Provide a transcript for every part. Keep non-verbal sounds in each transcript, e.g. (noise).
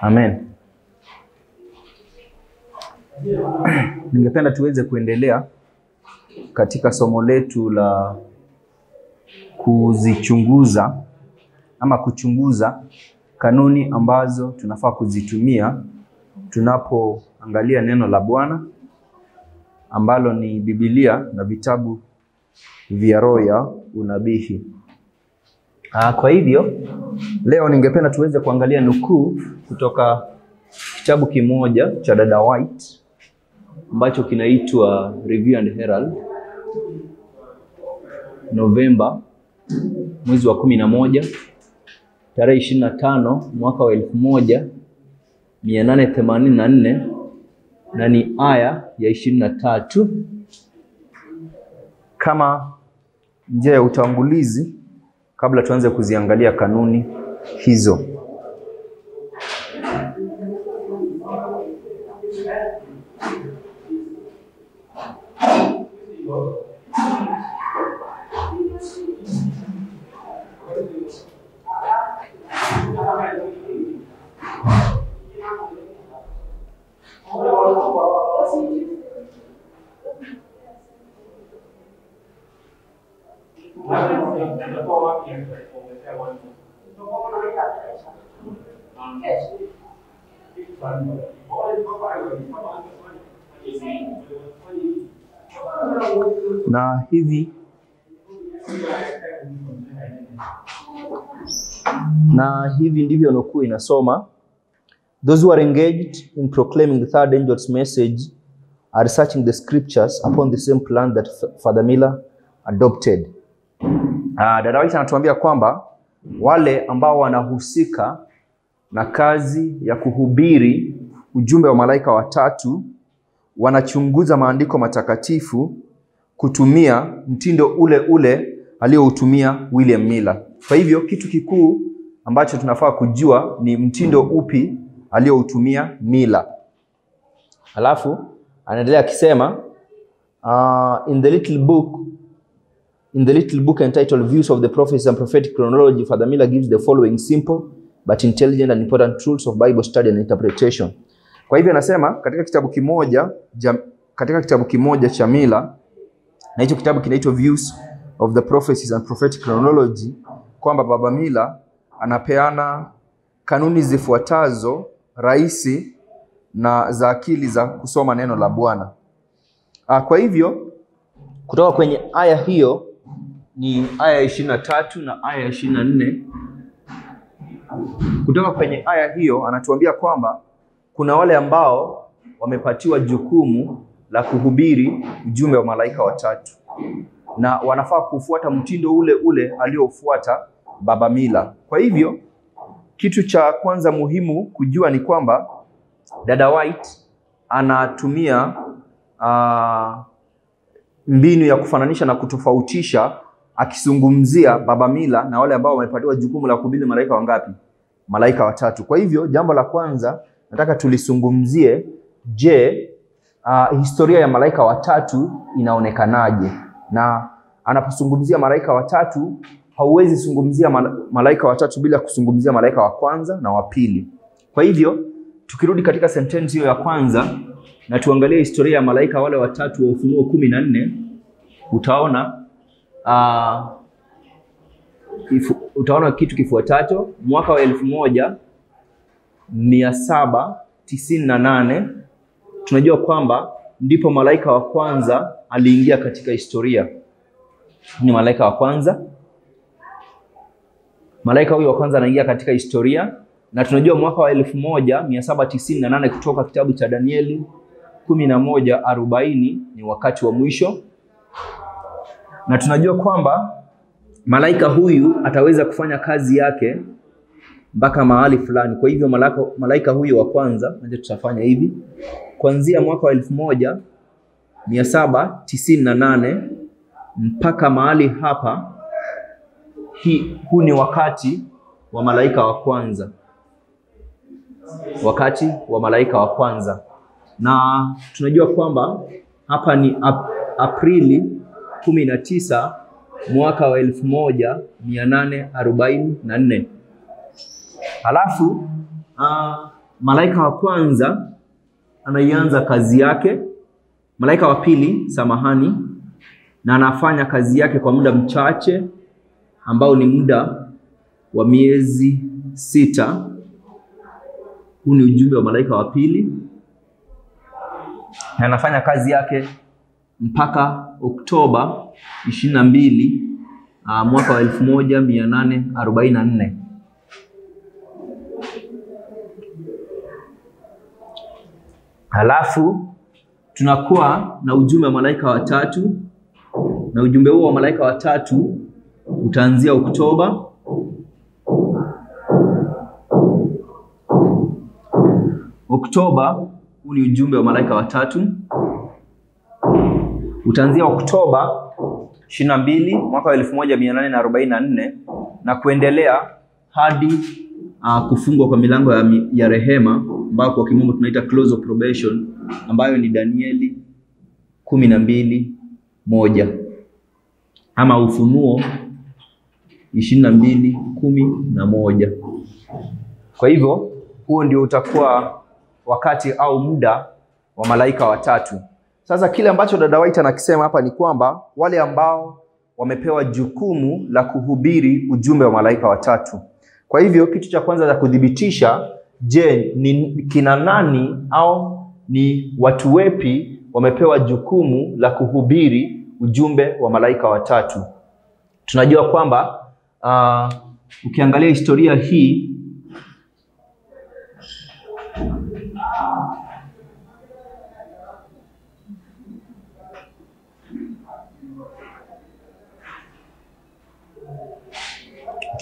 Amen. Ningependa tuweze kuendelea katika somo letu la kuzichunguza ama kuchunguza kanuni ambazo tunafaa kuzitumia tunapoangalia neno la Bwana ambalo ni Biblia na vitabu vya roho ya unabii. Aa, kwa hivyo leo ningependa tuweze kuangalia nukuu kutoka kitabu kimoja cha dada White ambacho kinaitwa Review and Herald, Novemba mwezi wa kumi na moja tarehe ishirini na tano mwaka wa elfu moja mia nane themanini na nne na ni aya ya ishirini na tatu kama njia ya utangulizi kabla tuanze kuziangalia kanuni hizo. Na hivi na hivi ndivyo nukuu inasoma those who are engaged in proclaiming the third angel's message are searching the scriptures upon the same plan that Father Miller adopted. Uh, dada White anatuambia kwamba wale ambao wanahusika na kazi ya kuhubiri ujumbe wa malaika watatu wanachunguza maandiko matakatifu kutumia mtindo ule ule aliyoutumia William Miller. Kwa hivyo kitu kikuu ambacho tunafaa kujua ni mtindo upi aliyoutumia Miller. Alafu anaendelea akisema uh, in the little book in the little book entitled Views of the Prophets and Prophetic Chronology, Father Miller gives the following simple but intelligent and important rules of Bible study and interpretation. Kwa hivyo anasema katika kitabu kimoja jam, katika kitabu kimoja cha mila na hicho kitabu kinaitwa Views of the Prophecies and Prophetic Chronology, kwamba Baba Mila anapeana kanuni zifuatazo rahisi na za akili za kusoma neno la Bwana. Ah, Kwa hivyo kutoka kwenye aya hiyo ni aya ya ishirini na tatu na aya ya ishirini na nne kutoka kwenye aya hiyo anatuambia kwamba kuna wale ambao wamepatiwa jukumu la kuhubiri ujumbe wa malaika watatu na wanafaa kufuata mtindo ule ule aliofuata Baba Mila. Kwa hivyo kitu cha kwanza muhimu kujua ni kwamba dada White anatumia uh, mbinu ya kufananisha na kutofautisha akizungumzia Baba Mila na wale ambao wamepatiwa jukumu la kuhubiri malaika wangapi? Malaika watatu. Kwa hivyo jambo la kwanza nataka tulizungumzie, je, uh, historia ya malaika watatu inaonekanaje? Na anapozungumzia malaika watatu hauwezi zungumzia malaika watatu bila kuzungumzia malaika wa kwanza na wa pili. Kwa hivyo tukirudi katika sentensi hiyo ya kwanza na tuangalie historia ya malaika wale watatu wa Ufunuo kumi na nne utaona uh, utaona kitu kifuatacho. Mwaka wa elfu moja mia saba tisini na nane. Tunajua kwamba ndipo malaika wa kwanza aliingia katika historia. Ni malaika wa kwanza. Malaika huyo wa kwanza anaingia katika historia. Na tunajua mwaka wa elfu moja mia saba tisini na nane kutoka kitabu cha Danieli kumi na moja arobaini ni wakati wa mwisho, na tunajua kwamba malaika huyu ataweza kufanya kazi yake mpaka mahali fulani. Kwa hivyo malaika, malaika huyo wa kwanza, tutafanya hivi kuanzia mwaka wa elfu moja mia saba tisini na nane mpaka mahali hapa Hi, huu ni wakati wa malaika wa kwanza, wakati wa malaika wa kwanza, na tunajua kwamba hapa ni ap, Aprili kumi na tisa mwaka wa elfu moja mia nane arobaini na nne. Halafu uh, ah, malaika wa kwanza anaianza kazi yake, malaika wa pili samahani, na anafanya kazi yake kwa muda mchache ambao ni muda wa miezi sita. Huu ni ujumbe wa malaika wa pili, na anafanya kazi yake mpaka Oktoba 22 uh, ah, mwaka wa 1844. Halafu tunakuwa na ujumbe wa malaika watatu, na ujumbe huo wa malaika watatu utaanzia Oktoba Oktoba. Huu ni ujumbe wa malaika watatu utaanzia Oktoba ishirini na mbili mwaka wa elfu moja mia nane na arobaini na nne na kuendelea hadi uh, kufungwa kwa milango ya, ya rehema ambayo kwa kimombo tunaita close of probation ambayo ni Danieli kumi na mbili moja ama Ufunuo ishirini na mbili kumi na moja. Kwa hivyo huo ndio utakuwa wakati au muda wa malaika watatu. Sasa kile ambacho dada White anakisema hapa ni kwamba wale ambao wamepewa jukumu la kuhubiri ujumbe wa malaika watatu. Kwa hivyo kitu cha kwanza cha kudhibitisha, je, ni kina nani au ni watu wepi wamepewa jukumu la kuhubiri ujumbe wa malaika watatu? Tunajua kwamba uh, ukiangalia historia hii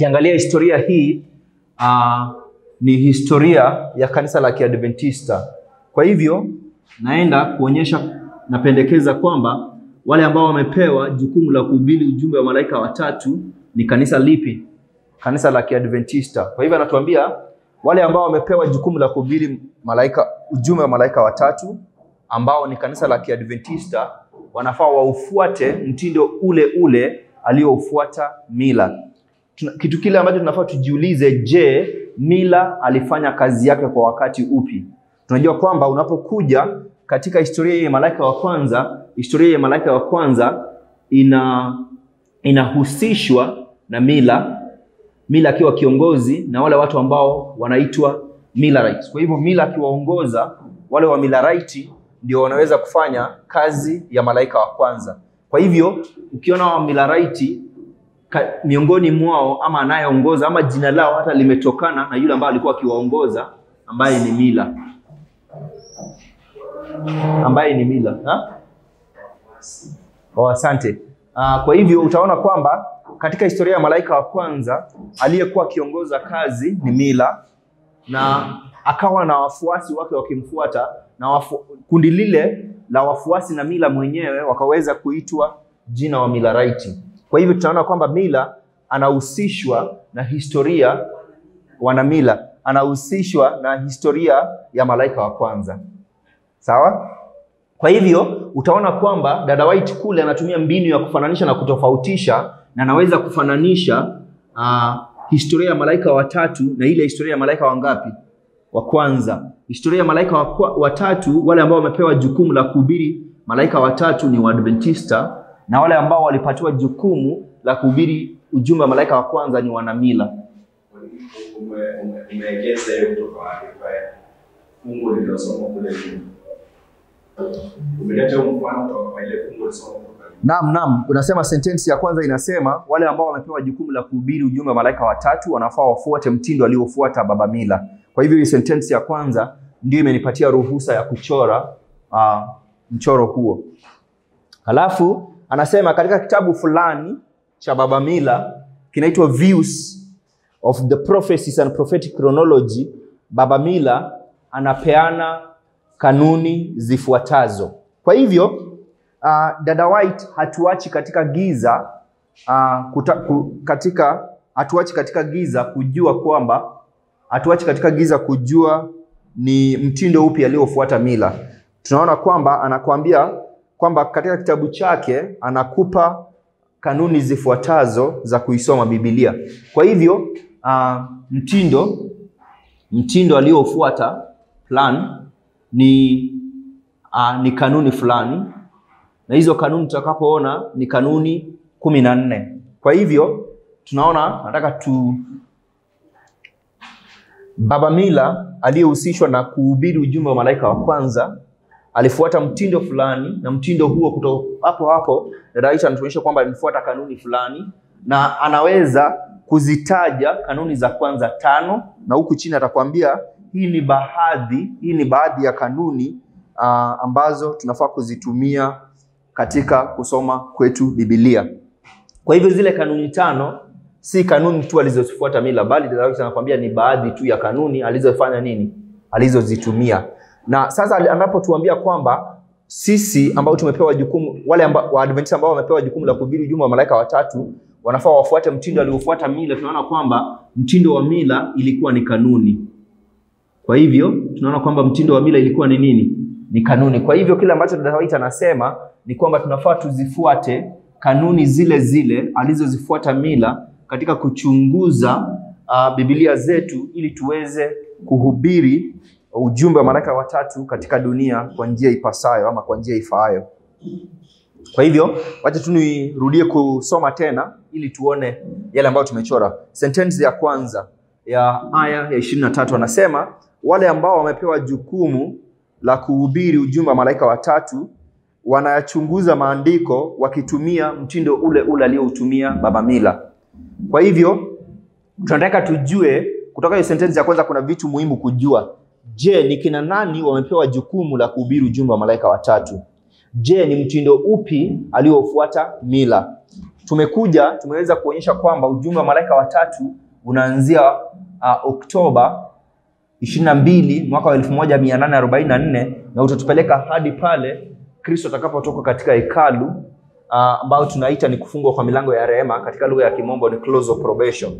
ukiangalia historia hii uh, ni historia ya kanisa la Kiadventista. Kwa hivyo naenda kuonyesha, napendekeza kwamba wale ambao wamepewa jukumu la kuhubiri ujumbe wa malaika watatu ni kanisa lipi? Kanisa la Kiadventista. Kwa hivyo anatuambia wale ambao wamepewa jukumu la kuhubiri malaika ujumbe wa malaika watatu ambao ni kanisa la Kiadventista wanafaa waufuate mtindo ule ule aliyoufuata Mila. Kitu kile ambacho tunafaa tujiulize, je, Mila alifanya kazi yake kwa wakati upi? Tunajua kwamba unapokuja katika historia ya malaika wa kwanza, historia ya malaika wa kwanza ina inahusishwa na Mila, Mila akiwa kiongozi na wale watu ambao wanaitwa Millerites. Kwa hivyo Mila akiwaongoza wale wa Millerite ndio wanaweza kufanya kazi ya malaika wa kwanza. Kwa hivyo ukiona wa Millerite miongoni mwao ama anayeongoza ama jina lao hata limetokana na yule ambaye alikuwa akiwaongoza ambaye ni Mila, ambaye ni Mila ha? Oh, asante. Uh, kwa hivyo utaona kwamba katika historia ya malaika wa kwanza aliyekuwa akiongoza kazi ni Mila na akawa na wafuasi wake wakimfuata na wafu, kundi lile la wafuasi na Mila mwenyewe wakaweza kuitwa jina wa Millerite. Kwa hivyo tunaona kwamba Mila anahusishwa na historia, wana Mila anahusishwa na historia ya malaika wa kwanza. Sawa? Kwa hivyo utaona kwamba dada White kule anatumia mbinu ya kufananisha na kutofautisha, na anaweza kufananisha uh, historia ya malaika watatu na ile historia ya malaika wangapi? Wa kwanza. Historia ya malaika watatu, wale ambao wamepewa jukumu la kuhubiri malaika watatu ni Waadventista na wale ambao walipatiwa jukumu la kuhubiri ujumbe wa malaika wa kwanza ni wanamila. Naam, naam, unasema sentensi ya kwanza inasema wale ambao wamepewa jukumu la kuhubiri ujumbe wa malaika watatu wanafaa wafuate mtindo aliofuata baba Mila. Kwa hivyo hii sentensi ya kwanza ndio imenipatia ruhusa ya kuchora uh, mchoro huo. Halafu anasema katika kitabu fulani cha baba Mila kinaitwa Views of the Prophecies and Prophetic Chronology, baba Mila anapeana kanuni zifuatazo. Kwa hivyo uh, dada White hatuachi katika giza uh, kuta, ku, katika hatuachi katika giza kujua kwamba hatuachi katika giza kujua ni mtindo upi aliofuata Mila. Tunaona kwamba anakuambia kwamba katika kitabu chake anakupa kanuni zifuatazo za kuisoma Biblia. Kwa hivyo uh, mtindo mtindo aliofuata plan ni uh, ni kanuni fulani, na hizo kanuni tutakapoona ni kanuni kumi na nne. Kwa hivyo tunaona, nataka tu Baba Mila aliyehusishwa na kuhubiri ujumbe wa malaika wa kwanza alifuata mtindo fulani, na mtindo huo kutoka hapo hapo Aisha anatuonyesha kwamba alifuata kanuni fulani, na anaweza kuzitaja kanuni za kwanza tano, na huku chini atakwambia hii ni baadhi, hii ni baadhi ya kanuni uh, ambazo tunafaa kuzitumia katika kusoma kwetu Biblia. Kwa hivyo zile kanuni tano si kanuni tu alizozifuata Mila, bali anakwambia ni baadhi tu ya kanuni alizofanya nini, alizozitumia na sasa anapotuambia kwamba sisi ambao tumepewa jukumu, wale amba, Waadventista ambao wamepewa jukumu la kuhubiri ujumbe wa malaika watatu wanafaa wafuate mtindo aliofuata Mila. Tunaona kwamba mtindo wa Mila ilikuwa ni kanuni. Kwa hivyo tunaona kwamba mtindo wa Mila ilikuwa ni nini? Ni kanuni. Kwa hivyo kile ambacho dada White anasema ni kwamba tunafaa tuzifuate kanuni zile zile alizozifuata Mila katika kuchunguza uh, Biblia zetu ili tuweze kuhubiri ujumbe wa malaika watatu katika dunia kwa njia ipasayo ama kwa njia ifaayo. Kwa hivyo wacha tu nirudie kusoma tena ili tuone yale ambayo tumechora. Sentensi ya kwanza ya aya ya ishirini na tatu anasema wale ambao wamepewa jukumu la kuhubiri ujumbe wa malaika watatu wanayachunguza maandiko wakitumia mtindo ule ule aliyoutumia Baba Mila. Kwa hivyo tunataka tujue kutoka hiyo sentensi ya kwanza, kuna vitu muhimu kujua. Je, ni kina nani wamepewa jukumu la kuhubiri ujumbe wa malaika watatu? Je, ni mtindo upi aliofuata Mila? Tumekuja tumeweza kuonyesha kwamba ujumbe wa malaika watatu unaanzia uh, Oktoba ishirini na mbili mwaka wa elfu moja mia nane arobaini na utatupeleka hadi pale Kristo atakapotoka katika hekalu uh, tunaita ni kufungwa kwa milango ya rehema, katika lugha ya Kimombo ni close of probation.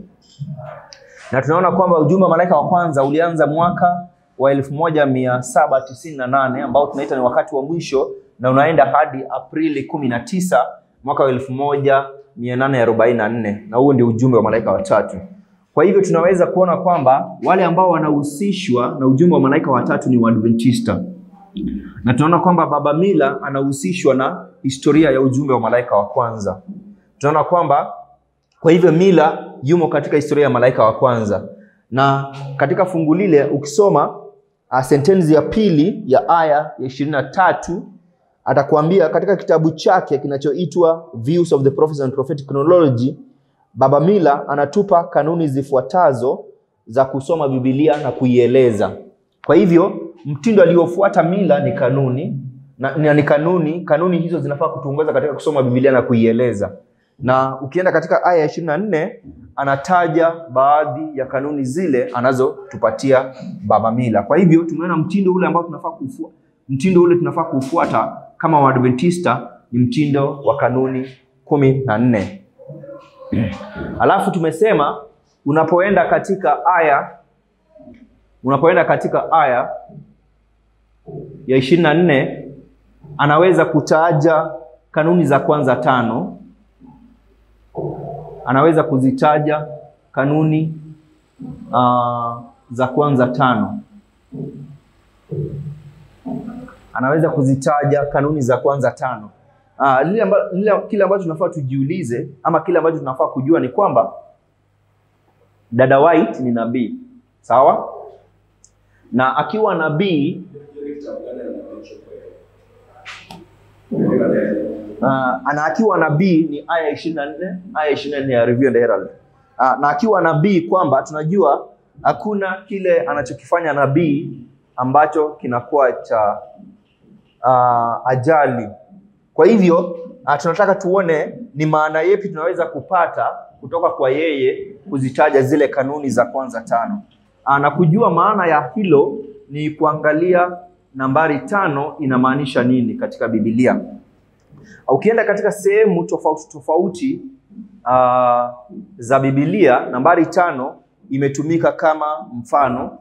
Na tunaona kwamba ujumbe wa malaika wa kwanza ulianza mwaka wa elfu moja mia saba tisini na nane ambao tunaita ni wakati wa mwisho na unaenda hadi Aprili kumi na tisa mwaka wa elfu moja mia nane arobaini na nne na huo ndio ujumbe wa malaika watatu. Kwa hivyo tunaweza kuona kwamba wale ambao wanahusishwa na ujumbe wa malaika watatu ni Waadventista, na tunaona kwamba Baba Mila anahusishwa na historia ya ujumbe wa malaika wa kwanza. Tunaona kwamba kwa hivyo Mila yumo katika historia ya malaika wa kwanza, na katika fungu lile ukisoma sentensi ya pili ya aya ya ishirini na tatu atakwambia katika kitabu chake kinachoitwa Views of the Prophets and Prophetic Chronology, Baba Mila anatupa kanuni zifuatazo za kusoma Biblia na kuieleza. Kwa hivyo mtindo aliofuata Mila ni kanuni na, na ni kanuni kanuni hizo zinafaa kutuongoza katika kusoma Biblia na kuieleza. Na ukienda katika aya ya ishirini na nne anataja baadhi ya kanuni zile anazotupatia Baba Mila. Kwa hivyo tumeona mtindo ule ambao tunafaa kufuata mtindo ule tunafaa kufuata kama Waadventista ni mtindo wa kanuni kumi na nne. Alafu tumesema unapoenda katika aya unapoenda katika aya ya ishirini na nne anaweza kutaja kanuni za kwanza tano, anaweza kuzitaja kanuni uh, za kwanza tano anaweza kuzitaja kanuni za kwanza tano. Uh, lile amba, lile, kile ambacho tunafaa tujiulize ama kile ambacho tunafaa kujua ni kwamba dada White ni nabii sawa, na akiwa nabii uh, na akiwa nabii ni aya ishirini na nne aya ishirini na nne ya Review and Herald. Uh, na akiwa nabii kwamba tunajua hakuna kile anachokifanya nabii ambacho kinakuwa cha uh, ajali. Kwa hivyo uh, tunataka tuone ni maana yepi tunaweza kupata kutoka kwa yeye kuzitaja zile kanuni za kwanza tano. Uh, na kujua maana ya hilo ni kuangalia nambari tano inamaanisha nini katika Biblia. Ukienda katika sehemu tofauti tofauti uh, za Biblia, nambari tano imetumika kama mfano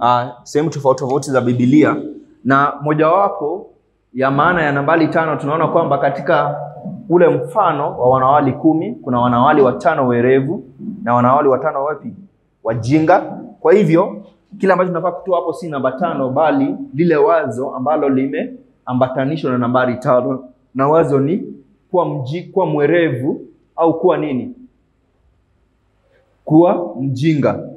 uh, sehemu tofauti tofauti za Biblia, na mojawapo ya maana ya nambari tano tunaona kwamba katika ule mfano wa wanawali kumi, kuna wanawali watano werevu na wanawali watano wapi? Wajinga. Kwa hivyo kile ambacho tunafaa kutoa hapo si namba tano, bali lile wazo ambalo limeambatanishwa na nambari tano, na wazo ni kuwa mji, kuwa mwerevu au kuwa nini? Kuwa mjinga.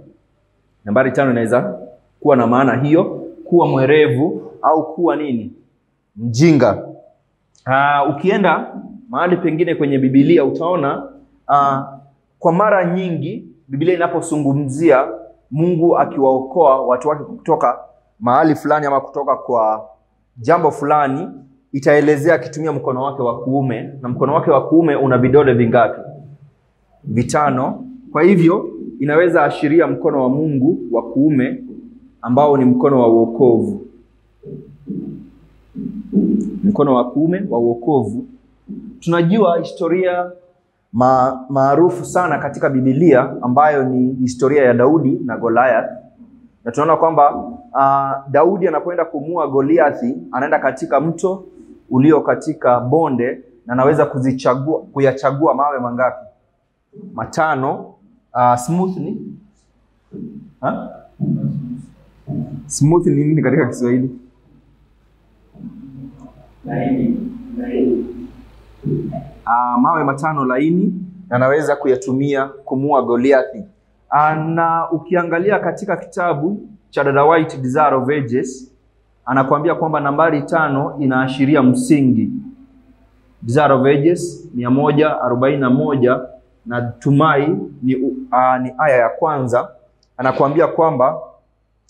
Nambari tano inaweza kuwa na maana hiyo, kuwa mwerevu au kuwa nini? Mjinga. Aa, ukienda mahali pengine kwenye Biblia utaona aa, kwa mara nyingi Biblia inapozungumzia Mungu akiwaokoa watu wake kutoka mahali fulani ama kutoka kwa jambo fulani, itaelezea akitumia mkono wake wa kuume, na mkono wake wa kuume una vidole vingapi? Vitano. Kwa hivyo inaweza ashiria mkono wa Mungu wa kuume ambao ni mkono wa uokovu, mkono wa kuume wa uokovu. Tunajua historia ma, maarufu sana katika Biblia ambayo ni historia ya Daudi na Goliath, na tunaona kwamba uh, Daudi anapoenda kumua Goliathi anaenda katika mto ulio katika bonde na naweza kuzichagua kuyachagua mawe mangapi? Matano. Uh, smooth ni ha? Smooth ni nini katika Kiswahili? Uh, mawe matano laini na naweza kuyatumia kumua Goliathi. Uh, na ukiangalia katika kitabu cha Dada White Desire of Ages anakuambia kwamba nambari tano inaashiria msingi. Desire of Ages mia moja arobaini na tumai ni, uh, ni aya ya kwanza anakuambia kwamba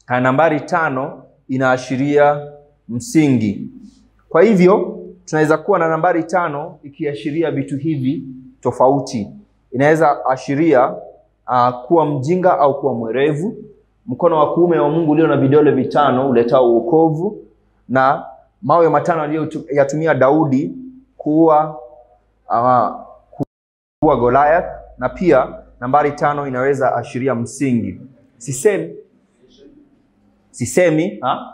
nambari tano inaashiria msingi. Kwa hivyo tunaweza kuwa na nambari tano ikiashiria vitu hivi tofauti. Inaweza ashiria uh, kuwa mjinga au kuwa mwerevu. Mkono wa kuume wa Mungu ulio na vidole vitano uletao uokovu, na mawe matano aliyoyatumia Daudi kuua uh, kuua Goliath, na pia nambari tano inaweza ashiria msingi. Sisemi sisemi ha?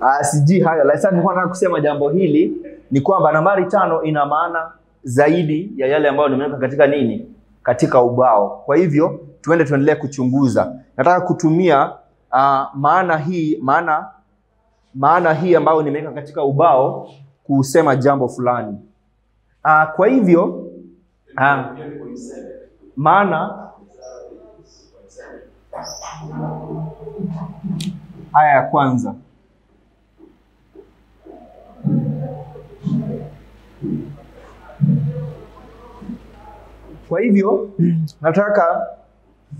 Uh, sijui hayo lakini nilikuwa nataka kusema jambo hili ni kwamba nambari tano ina maana zaidi ya yale ambayo nimeweka katika nini, katika ubao. Kwa hivyo tuende tuendelee kuchunguza. Nataka kutumia uh, maana hii maana maana hii ambayo nimeweka katika ubao kusema jambo fulani. Uh, kwa hivyo uh, maana aya ya kwanza Kwa hivyo nataka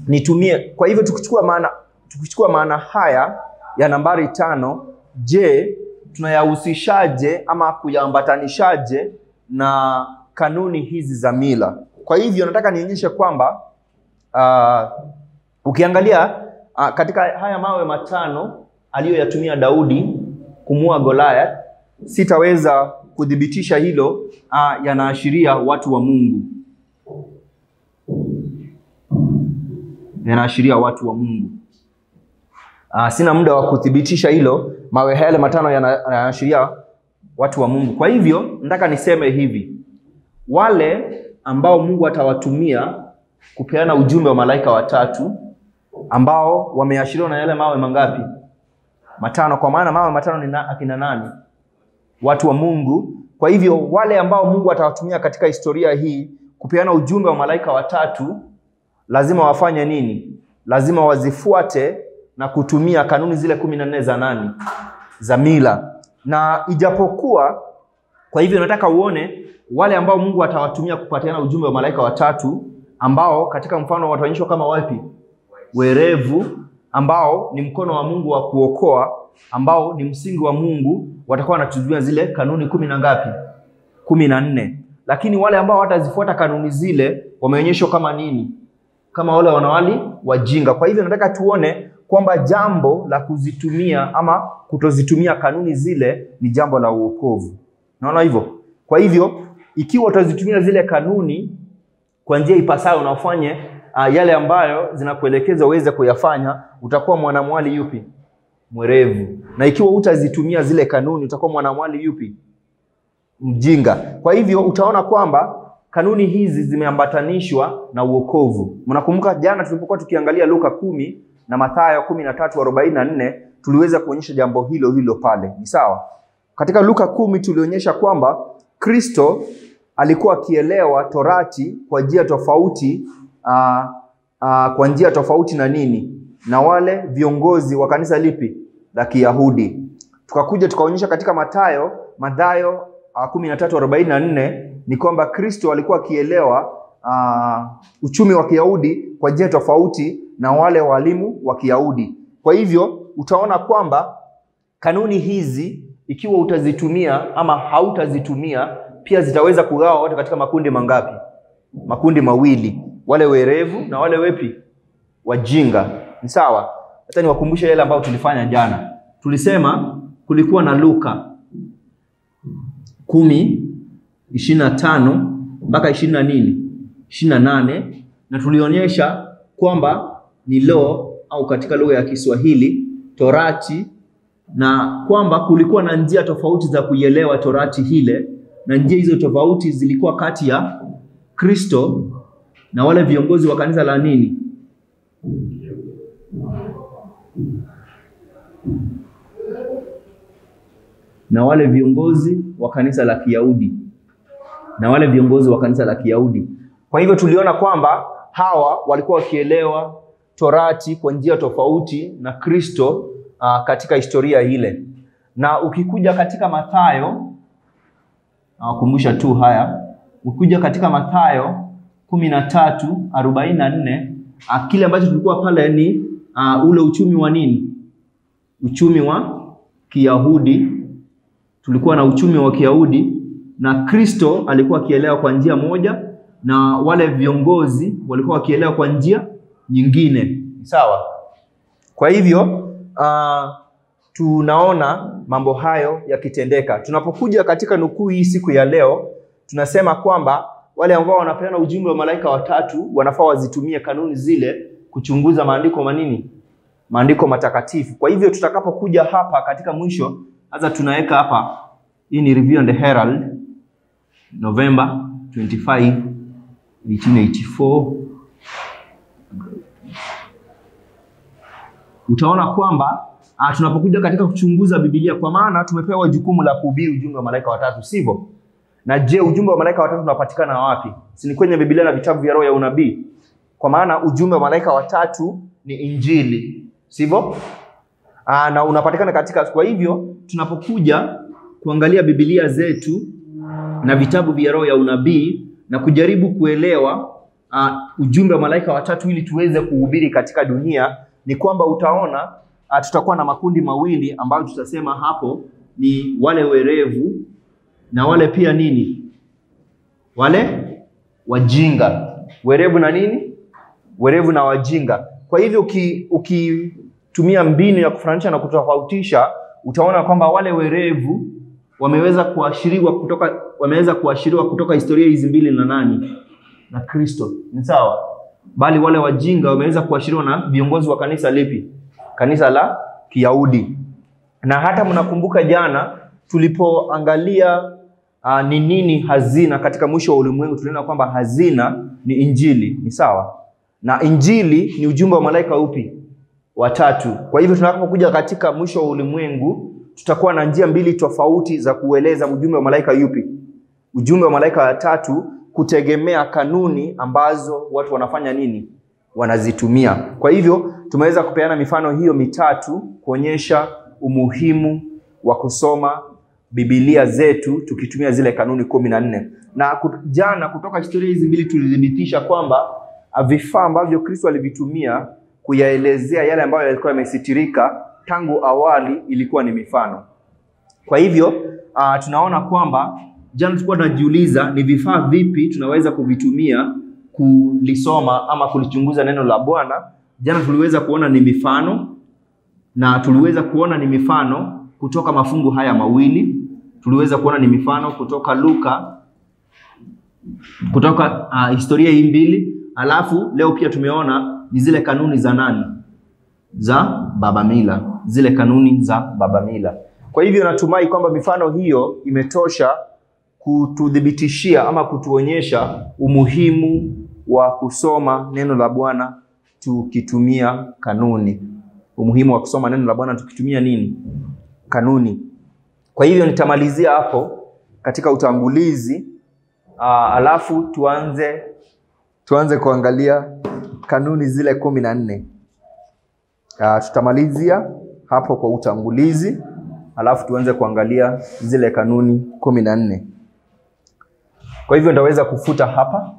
nitumie. Kwa hivyo tukichukua maana tukichukua maana haya ya nambari tano, je, tunayahusishaje ama kuyaambatanishaje na kanuni hizi za mila? Kwa hivyo nataka nionyeshe kwamba uh, ukiangalia uh, katika haya mawe matano aliyoyatumia Daudi kumua Goliath, sitaweza kuthibitisha hilo uh, yanaashiria watu wa Mungu yanaashiria watu wa Mungu. Uh, sina muda wa kuthibitisha hilo. Mawe yale matano yanaashiria watu wa Mungu. Kwa hivyo nataka niseme hivi, wale ambao Mungu atawatumia kupeana ujumbe wa malaika watatu ambao wameashiriwa na yale mawe mangapi? Matano. Kwa maana mawe matano ni na, akina nani? Watu wa Mungu. Kwa hivyo wale ambao Mungu atawatumia katika historia hii kupeana ujumbe wa malaika watatu lazima wafanye nini? Lazima wazifuate na kutumia kanuni zile kumi na nne za nani? Za mila. Na ijapokuwa, kwa hivyo nataka uone wale ambao Mungu atawatumia kupatiana ujumbe wa malaika watatu ambao katika mfano wataonyeshwa kama wapi? Werevu, ambao ni mkono wa Mungu wa kuokoa, ambao ni msingi wa Mungu, watakuwa wanatumia zile kanuni kumi na ngapi? kumi na nne. Lakini wale ambao watazifuata kanuni zile wameonyeshwa kama nini? Kama wale wanawali wajinga. Kwa hivyo nataka tuone kwamba jambo la kuzitumia ama kutozitumia kanuni zile ni jambo la uokovu. Naona hivyo. Kwa hivyo ikiwa utazitumia zile kanuni kwa njia ipasayo na ufanye uh, yale ambayo zinakuelekeza uweze kuyafanya, utakuwa mwanamwali yupi? mwerevu, na ikiwa utazitumia zile kanuni utakuwa mwanamwali yupi? Mjinga. Kwa hivyo utaona kwamba kanuni hizi zimeambatanishwa na uokovu. Mnakumbuka jana tulipokuwa tukiangalia Luka kumi na Mathayo kumi na tatu arobaini na nne tuliweza kuonyesha jambo hilo hilo pale, ni sawa. Katika Luka kumi tulionyesha kwamba Kristo alikuwa akielewa torati kwa njia tofauti uh, uh, kwa njia tofauti na nini na wale viongozi wa kanisa lipi la Kiyahudi. Tukakuja tukaonyesha katika Mathayo Mathayo uh, kumi na tatu arobaini na nne ni kwamba Kristo alikuwa akielewa uh, uchumi wa Kiyahudi kwa njia tofauti na wale walimu wa Kiyahudi. Kwa hivyo utaona kwamba kanuni hizi ikiwa utazitumia ama hautazitumia pia zitaweza kugawa watu katika makundi mangapi? Makundi mawili, wale werevu na wale wepi wajinga. Ni sawa? Hata niwakumbushe yale ambayo tulifanya jana. Tulisema kulikuwa na Luka kumi ishirini na tano mpaka ishirini na nini? ishirini na nane. Na tulionyesha kwamba ni law au katika lugha ya Kiswahili torati, na kwamba kulikuwa na njia tofauti za kuielewa torati hile, na njia hizo tofauti zilikuwa kati ya Kristo na wale viongozi wa kanisa la nini na wale viongozi wa kanisa la Kiyahudi. Na wale viongozi wa kanisa la Kiyahudi. Kwa hivyo tuliona kwamba hawa walikuwa wakielewa torati kwa njia tofauti na Kristo uh, katika historia ile, na ukikuja katika Mathayo nawakumbusha tu haya, ukikuja katika Mathayo kumi na tatu arobaini na nne uh, kile ambacho tulikuwa pale ni uh, ule uchumi wa nini, uchumi wa Kiyahudi tulikuwa na uchumi wa Kiyahudi na Kristo alikuwa akielewa kwa njia moja na wale viongozi walikuwa wakielewa kwa njia nyingine. Sawa. Kwa hivyo uh, tunaona mambo hayo yakitendeka. Tunapokuja katika nukuu hii siku ya leo, tunasema kwamba wale ambao wanapeana ujumbe wa malaika watatu wanafaa wazitumie kanuni zile kuchunguza maandiko manini, maandiko matakatifu. Kwa hivyo tutakapokuja hapa katika mwisho sasa tunaweka hapa, hii ni Review and Herald November 25 1884. Utaona kwamba ah, tunapokuja katika kuchunguza Biblia, kwa maana tumepewa jukumu la kuhubiri ujumbe wa malaika watatu, sivyo? Na je, ujumbe wa malaika watatu unapatikana wapi? Si ni kwenye Biblia na vitabu vya roho ya unabii? Kwa maana ujumbe wa malaika watatu ni Injili, sivyo? Aa, na unapatikana katika. Kwa hivyo tunapokuja kuangalia Biblia zetu na vitabu vya roho ya unabii na kujaribu kuelewa uh, ujumbe wa malaika watatu ili tuweze kuhubiri katika dunia, ni kwamba utaona uh, tutakuwa na makundi mawili ambayo tutasema hapo ni wale werevu na wale pia nini, wale wajinga. Werevu na nini? Werevu na wajinga. Kwa hivyo uki, uki tumia mbinu ya kufananisha na kutofautisha, utaona kwamba wale werevu wameweza kuashiriwa kutoka wameweza kuashiriwa kutoka historia hizi mbili na nani? Na Kristo. Ni sawa? Bali wale wajinga wameweza kuashiriwa na viongozi wa kanisa lipi? Kanisa la Kiyahudi. Na hata mnakumbuka jana tulipoangalia uh, ni nini hazina katika mwisho wa ulimwengu, tuliona kwamba hazina ni Injili. Ni sawa? Na Injili ni ujumbe wa malaika upi? Watatu. Kwa hivyo tunapokuja katika mwisho wa ulimwengu, tutakuwa na njia mbili tofauti za kueleza ujumbe wa malaika yupi, ujumbe wa malaika watatu, kutegemea kanuni ambazo watu wanafanya nini, wanazitumia. Kwa hivyo tumeweza kupeana mifano hiyo mitatu kuonyesha umuhimu wa kusoma Biblia zetu tukitumia zile kanuni kumi na nne na jana, kutoka historia hizi mbili tulithibitisha kwamba vifaa ambavyo Kristo alivitumia kuyaelezea yale ambayo yalikuwa yamesitirika tangu awali ilikuwa ni mifano. Kwa hivyo uh, tunaona kwamba jana tulikuwa tunajiuliza ni vifaa vipi tunaweza kuvitumia kulisoma ama kulichunguza neno la Bwana. Jana tuliweza kuona ni mifano na tuliweza kuona ni mifano kutoka mafungu haya mawili. Tuliweza kuona ni mifano kutoka Luka, kutoka uh, historia hii mbili, alafu leo pia tumeona ni zile kanuni za nani? Za Baba Mila. zile kanuni za baba mila. Kwa hivyo natumai kwamba mifano hiyo imetosha kutudhibitishia ama kutuonyesha umuhimu wa kusoma neno la Bwana tukitumia kanuni. Umuhimu wa kusoma neno la Bwana tukitumia nini? Kanuni. Kwa hivyo nitamalizia hapo katika utangulizi aa, alafu tuanze tuanze kuangalia kanuni zile kumi na nne. Uh, tutamalizia hapo kwa utangulizi alafu tuanze kuangalia zile kanuni kumi na nne. Kwa hivyo ndaweza kufuta hapa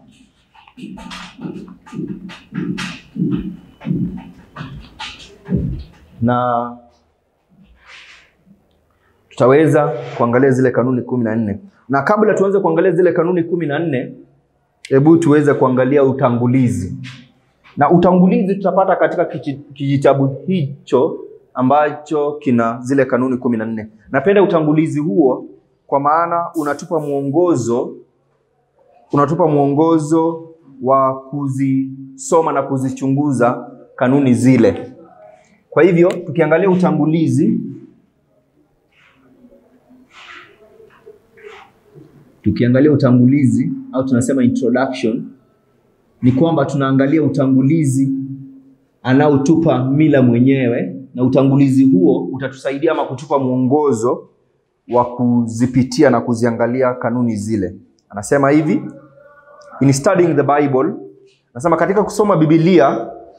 na tutaweza kuangalia zile kanuni kumi na nne, na kabla tuanze kuangalia zile kanuni kumi na nne, hebu tuweze kuangalia utangulizi na utangulizi tutapata katika kijitabu hicho ambacho kina zile kanuni kumi na nne. Napenda utangulizi huo kwa maana unatupa mwongozo unatupa mwongozo wa kuzisoma na kuzichunguza kanuni zile. Kwa hivyo tukiangalia utangulizi, tukiangalia utangulizi au tunasema introduction ni kwamba tunaangalia utangulizi anaotupa mila mwenyewe, na utangulizi huo utatusaidia ama kutupa mwongozo wa kuzipitia na kuziangalia kanuni zile. Anasema hivi, in studying the Bible, anasema katika kusoma Biblia,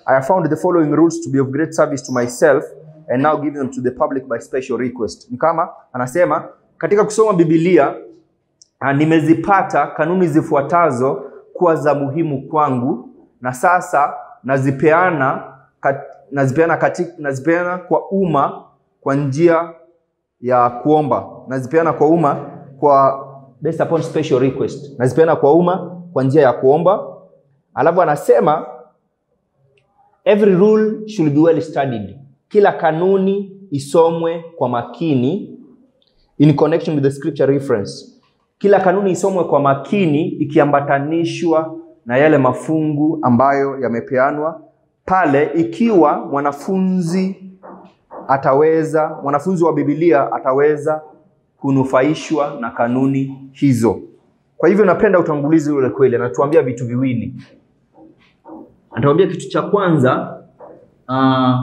I have found the following rules to be of great service to myself and now give them to the public by special request. Ni kama anasema katika kusoma Biblia nimezipata kanuni zifuatazo kuwa za muhimu kwangu na sasa nazipeana kat, nazipeana, katika, nazipeana kwa umma kwa njia ya kuomba, nazipeana kwa umma kwa based upon special request, nazipeana kwa umma kwa njia ya kuomba. Alafu anasema every rule should be well studied, kila kanuni isomwe kwa makini in connection with the scripture reference kila kanuni isomwe kwa makini ikiambatanishwa na yale mafungu ambayo yamepeanwa pale, ikiwa mwanafunzi ataweza, mwanafunzi wa Biblia ataweza kunufaishwa na kanuni hizo. Kwa hivyo napenda utangulizi ule kweli, anatuambia vitu viwili. Anatuambia kitu cha kwanza, uh,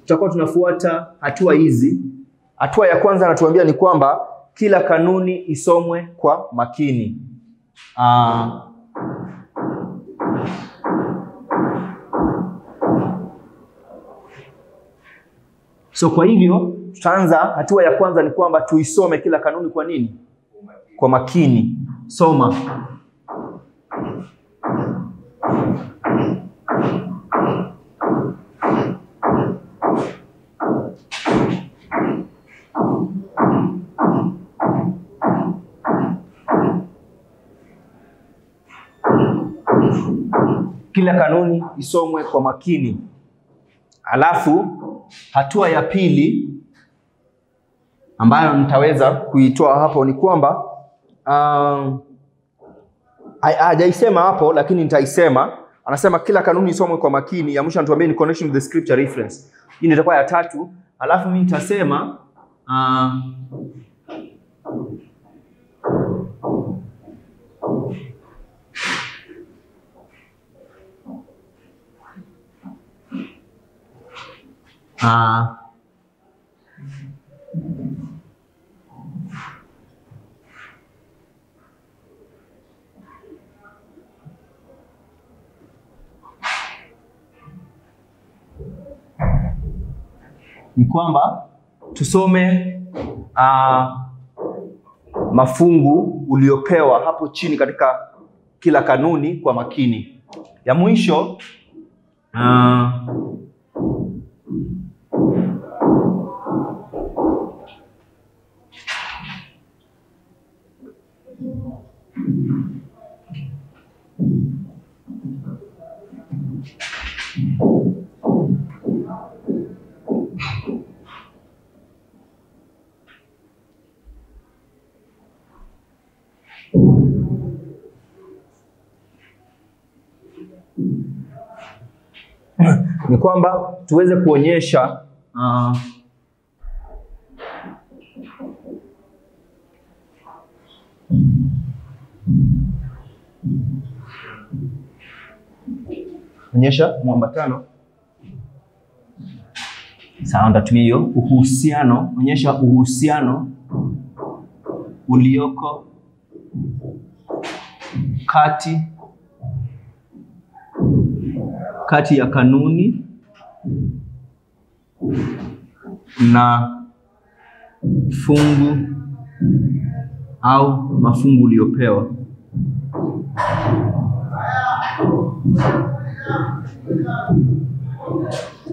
tutakuwa tunafuata hatua hizi. Hatua ya kwanza anatuambia ni kwamba kila kanuni isomwe kwa makini. Uh, so kwa hivyo tutaanza, hatua ya kwanza ni kwamba tuisome kila kanuni kwa nini? Kwa makini. Soma. Kila kanuni isomwe kwa makini. Alafu hatua ya pili ambayo nitaweza kuitoa hapo ni kwamba um, hapo lakini nitaisema. Anasema kila kanuni isomwe kwa makini. Ya mwisho anatuambia in connection with the scripture reference. Hii itakuwa ya tatu. Alafu mimi nitasema uh, uh, ni kwamba tusome uh, mafungu uliopewa hapo chini katika kila kanuni kwa makini. Ya mwisho uh, ni kwamba tuweze kuonyesha uh, onyesha mwambatano sawa, ndatumia hiyo uhusiano. Onyesha uhusiano ulioko kati kati ya kanuni na fungu au mafungu uliyopewa.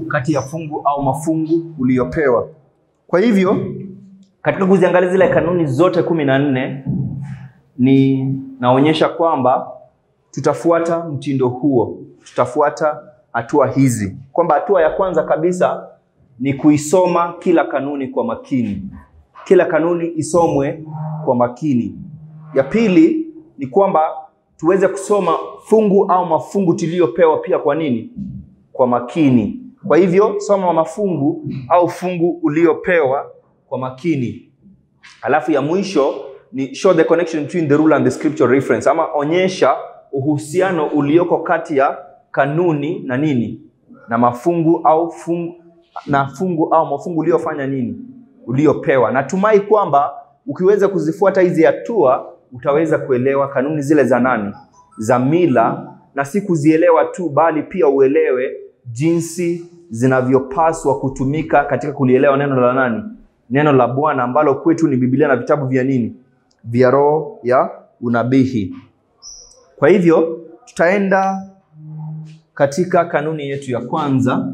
Kati ya fungu au mafungu uliyopewa. Kwa hivyo katika kuziangalia zile kanuni zote kumi na nne ni naonyesha kwamba tutafuata mtindo huo, tutafuata hatua hizi, kwamba hatua ya kwanza kabisa ni kuisoma kila kanuni kwa makini, kila kanuni isomwe kwa makini. Ya pili ni kwamba tuweze kusoma fungu au mafungu tuliyopewa pia. Kwa nini? Kwa makini. Kwa hivyo soma mafungu au fungu uliopewa kwa makini. Alafu ya mwisho ni show the connection between the rule and the scripture reference, ama onyesha uhusiano ulioko kati ya kanuni na nini? Na mafungu au fungu, na fungu au mafungu uliofanya nini? Uliopewa. Natumai kwamba ukiweza kuzifuata hizi hatua utaweza kuelewa kanuni zile za nani? Za mila, na si kuzielewa tu, bali pia uelewe jinsi zinavyopaswa kutumika katika kulielewa neno la nani, neno la Bwana ambalo kwetu ni Biblia na vitabu vya nini? Vya roho ya unabihi. Kwa hivyo tutaenda katika kanuni yetu ya kwanza.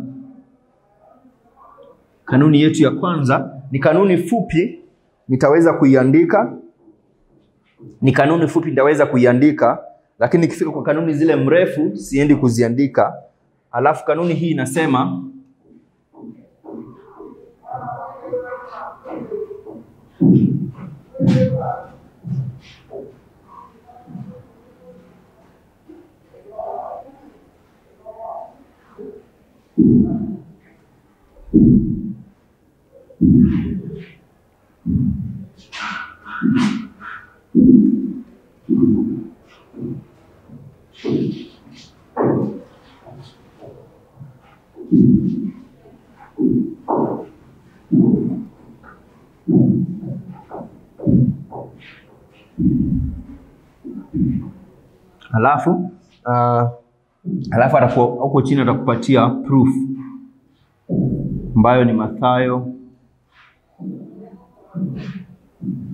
Kanuni yetu ya kwanza ni kanuni fupi, nitaweza kuiandika. Ni kanuni fupi, nitaweza kuiandika, lakini ikifika kwa kanuni zile mrefu siendi kuziandika. Alafu kanuni hii inasema alafu uh, alafu atakuwa huko chini atakupatia proof ambayo ni Mathayo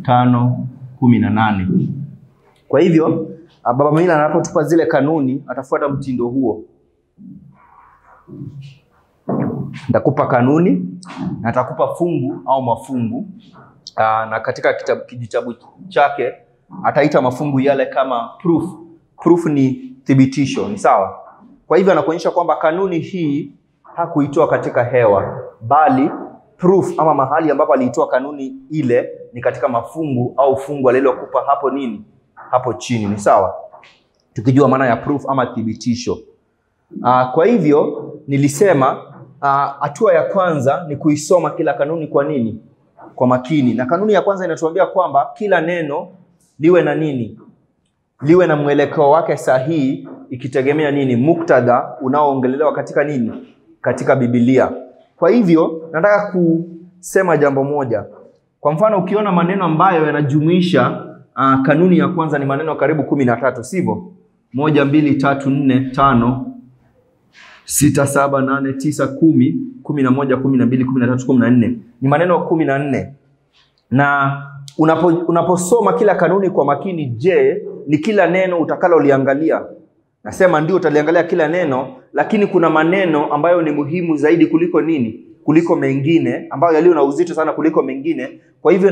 tano kumi na nane. Kwa hivyo uh, Baba Mila anapotupa zile kanuni atafuata mtindo huo. Nitakupa kanuni na atakupa fungu au mafungu aa, na katika kitabu kijitabu chake ataita mafungu yale kama proof. Proof ni thibitisho, ni sawa. Kwa hivyo anakuonyesha kwamba kanuni hii hakuitoa katika hewa, bali proof ama mahali ambapo aliitoa kanuni ile ni katika mafungu au fungu alilokupa hapo nini, hapo chini, ni sawa, tukijua maana ya proof ama thibitisho. Aa, kwa hivyo nilisema hatua uh, ya kwanza ni kuisoma kila kanuni kwa nini, kwa makini, na kanuni ya kwanza inatuambia kwamba kila neno liwe na nini liwe na mwelekeo wake sahihi, ikitegemea nini, muktadha unaoongelelewa katika nini, katika Biblia. Kwa hivyo nataka kusema jambo moja. Kwa mfano, ukiona maneno ambayo yanajumuisha uh, kanuni ya kwanza ni maneno karibu kumi na tatu, sivyo? Moja, mbili, tatu, nne, tano, sita, saba, nane, tisa, kumi, kumi na moja, kumi na mbili, kumi na tatu, kumi na nne, ni maneno kumi na nne na unapo, unaposoma kila kanuni kwa makini, je, ni kila neno utakaloliangalia? Nasema ndio, utaliangalia kila neno, lakini kuna maneno ambayo ni muhimu zaidi kuliko nini, kuliko mengine, ambayo yaliyo na uzito sana kuliko mengine. Kwa hivyo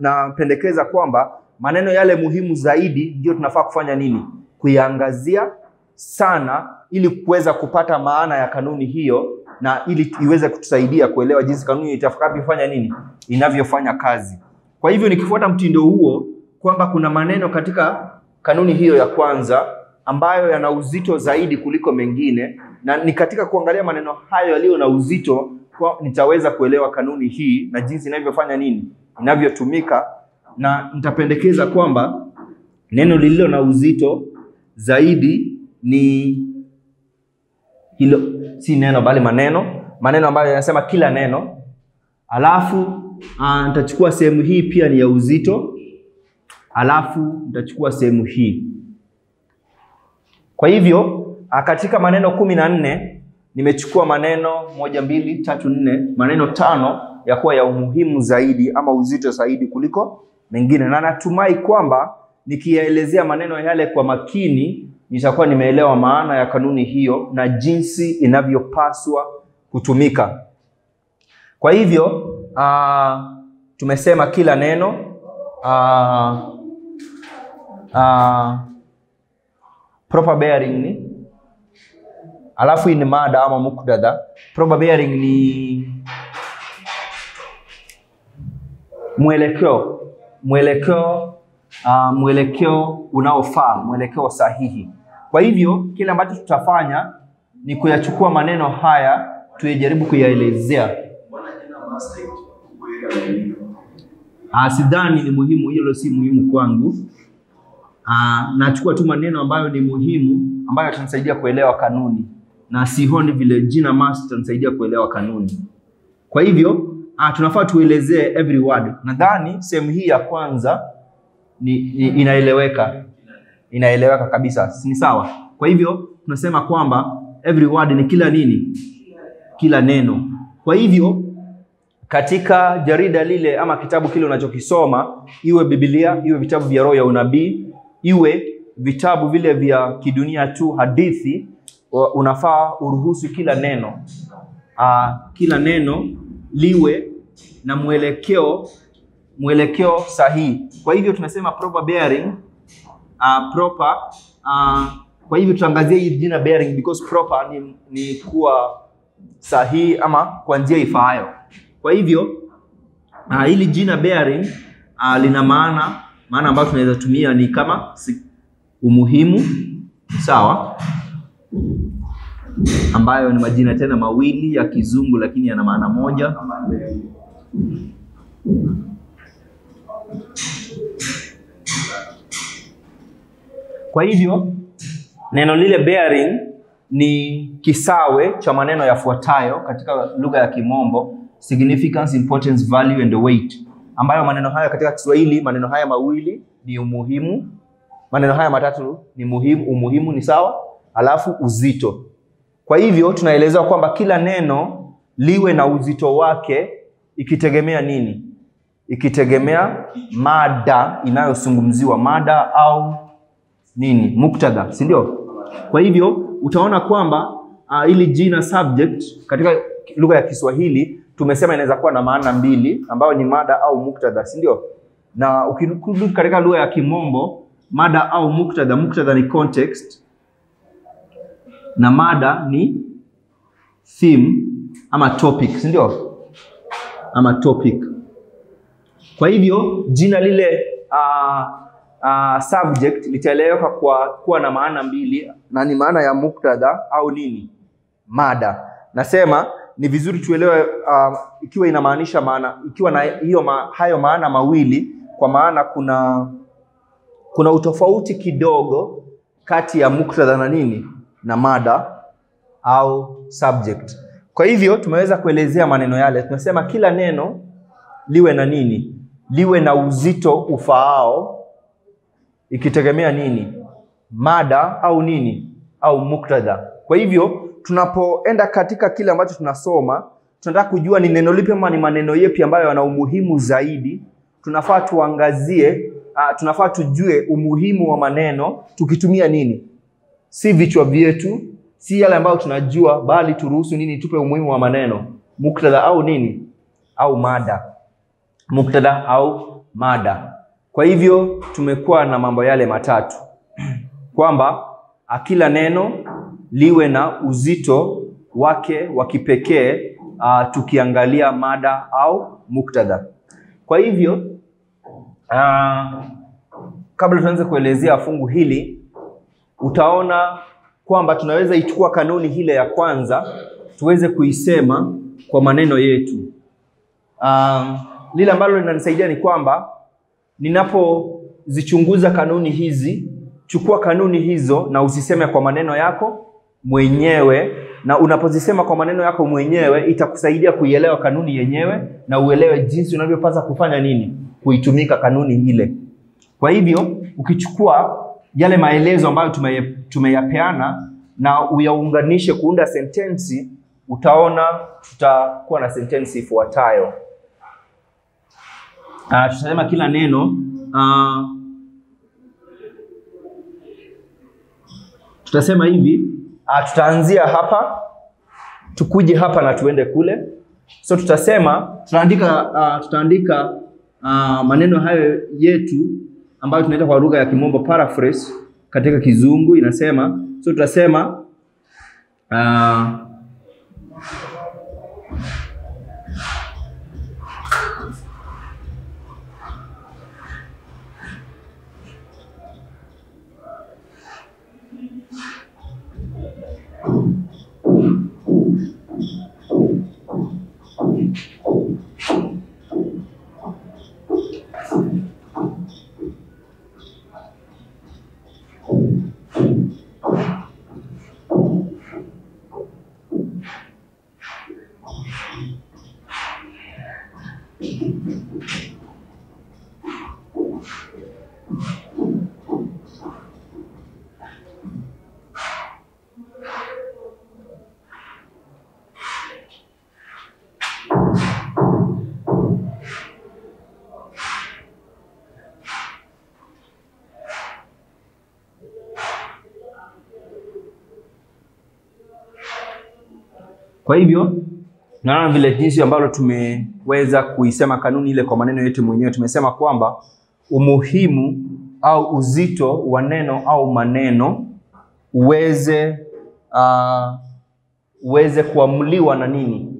napendekeza na, na na kwamba maneno yale muhimu zaidi ndio tunafaa kufanya nini, kuiangazia sana, ili kuweza kupata maana ya kanuni hiyo na ili iweze kutusaidia kuelewa jinsi kanuni itafanya nini, inavyofanya kazi. Kwa hivyo nikifuata mtindo huo kwamba kuna maneno katika kanuni hiyo ya kwanza ambayo yana uzito zaidi kuliko mengine, na ni katika kuangalia maneno hayo yaliyo na uzito kwa nitaweza kuelewa kanuni hii na jinsi inavyofanya nini, inavyotumika, na nitapendekeza kwamba neno lililo na uzito zaidi ni hilo, si neno bali maneno, maneno ambayo yanasema kila neno. Alafu uh, nitachukua sehemu hii pia ni ya uzito, alafu nitachukua sehemu hii. Kwa hivyo ah, katika maneno kumi na nne nimechukua maneno moja, mbili, tatu, nne, maneno tano ya kuwa ya umuhimu zaidi ama uzito zaidi kuliko mengine, na natumai kwamba nikiyaelezea maneno yale kwa makini nitakuwa nimeelewa maana ya kanuni hiyo na jinsi inavyopaswa kutumika. Kwa hivyo uh, tumesema kila neno uh, uh, proper bearing ni alafu hii ni mada ama muktadha. Proper bearing ni mwelekeo, mwelekeo uh, mwelekeo unaofaa, mwelekeo sahihi. Kwa hivyo kile ambacho tutafanya ni kuyachukua maneno haya tuyejaribu kuyaelezea. Uh, sidhani ni muhimu, hilo si muhimu kwangu. Uh, nachukua tu maneno ambayo ni muhimu ambayo yatanisaidia kuelewa kanuni, na Sihoni vile jina mas itanisaidia kuelewa kanuni. Kwa hivyo uh, tunafaa tuelezee every word. Nadhani sehemu hii ya kwanza ni, ni inaeleweka, inaeleweka kabisa, ni sawa? Kwa hivyo tunasema kwamba every word ni kila nini, kila neno. Kwa hivyo katika jarida lile ama kitabu kile unachokisoma, iwe Biblia, iwe vitabu vya roho ya unabii, iwe vitabu vile vya kidunia tu, hadithi, unafaa uruhusu kila neno aa, kila neno liwe na mwelekeo mwelekeo sahihi. Kwa hivyo tunasema proper bearing uh, proper uh, kwa hivyo tutaangazia hii jina bearing because proper ni, ni kuwa sahihi ama kwa njia ifaayo. Kwa hivyo uh, hili jina bearing uh, lina maana maana ambayo tunaweza tumia ni kama umuhimu sawa, ambayo ni majina tena mawili ya kizungu lakini yana maana moja. Kwa hivyo neno lile bearing ni kisawe cha maneno yafuatayo katika lugha ya Kimombo: significance, importance, value and weight, ambayo maneno haya katika Kiswahili, maneno haya mawili ni umuhimu, maneno haya matatu ni muhimu, umuhimu ni sawa, alafu uzito. Kwa hivyo tunaelezewa kwamba kila neno liwe na uzito wake ikitegemea nini? Ikitegemea mada inayozungumziwa, mada au nini, muktadha, si ndio? Kwa hivyo utaona kwamba uh, ili jina subject katika lugha ya Kiswahili tumesema inaweza kuwa na maana mbili ambayo ni mada au muktadha, si ndio? Na ukirudi katika lugha ya Kimombo, mada au muktadha, muktadha ni context na mada ni theme ama topic, si ndio? Ama topic. Kwa hivyo jina lile uh, uh, subject litaeleweka kwa kuwa na maana mbili, na ni maana ya muktadha au nini, mada. Nasema ni vizuri tuelewe uh, ikiwa inamaanisha maana, ikiwa na hiyo ma, hayo maana mawili, kwa maana kuna kuna utofauti kidogo kati ya muktadha na nini? Na mada au subject. Kwa hivyo tumeweza kuelezea maneno yale, tunasema kila neno liwe na nini, liwe na uzito ufaao ikitegemea nini, mada au nini? Au muktadha. Kwa hivyo tunapoenda katika kile ambacho tunasoma, tunataka kujua ni neno lipi ama ni maneno yepi ambayo yana umuhimu zaidi. Tunafaa tuangazie, uh, tunafaa tujue umuhimu wa maneno tukitumia nini, si vichwa vyetu, si yale ambayo tunajua, bali turuhusu nini, tupe umuhimu wa maneno, muktadha au nini? Au mada, muktadha au mada. Kwa hivyo tumekuwa na mambo yale matatu. (clears throat) Kwamba kila neno liwe na uzito wake wa kipekee uh, tukiangalia mada au muktadha. Kwa hivyo uh, kabla tuanze kuelezea fungu hili utaona kwamba tunaweza ichukua kanuni hile ya kwanza tuweze kuisema kwa maneno yetu. Uh, lile ambalo linanisaidia ni kwamba ninapozichunguza kanuni hizi, chukua kanuni hizo na usiseme kwa maneno yako mwenyewe, na unapozisema kwa maneno yako mwenyewe itakusaidia kuielewa kanuni yenyewe na uelewe jinsi unavyopaswa kufanya nini, kuitumika kanuni ile. Kwa hivyo ukichukua yale maelezo ambayo tumeya- tumeyapeana na uyaunganishe kuunda sentensi, utaona tutakuwa na sentensi ifuatayo. Uh, tutasema kila neno uh, tutasema hivi uh, tutaanzia hapa tukuje hapa na tuende kule. So tutasema tutaandika uh, tutaandika uh, maneno hayo yetu ambayo tunaita kwa lugha ya kimombo paraphrase katika kizungu inasema. So tutasema uh, Kwa hivyo naona vile jinsi ambalo tumeweza kuisema kanuni ile kwa maneno yetu mwenyewe. Tumesema kwamba umuhimu au uzito wa neno au maneno uweze uh, uweze kuamuliwa na nini,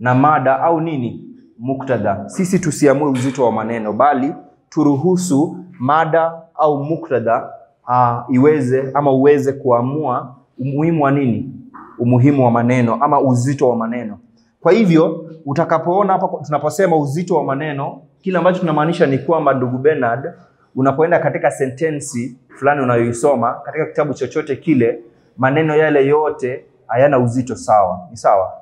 na mada au nini, muktadha. Sisi tusiamue uzito wa maneno, bali turuhusu mada au muktadha uh, iweze ama uweze kuamua umuhimu wa nini umuhimu wa maneno ama uzito wa maneno. Kwa hivyo utakapoona hapa tunaposema uzito wa maneno, kile ambacho tunamaanisha ni kwamba, ndugu Bernard, unapoenda katika sentensi fulani unayoisoma katika kitabu chochote kile, maneno yale yote hayana uzito sawa. Ni sawa,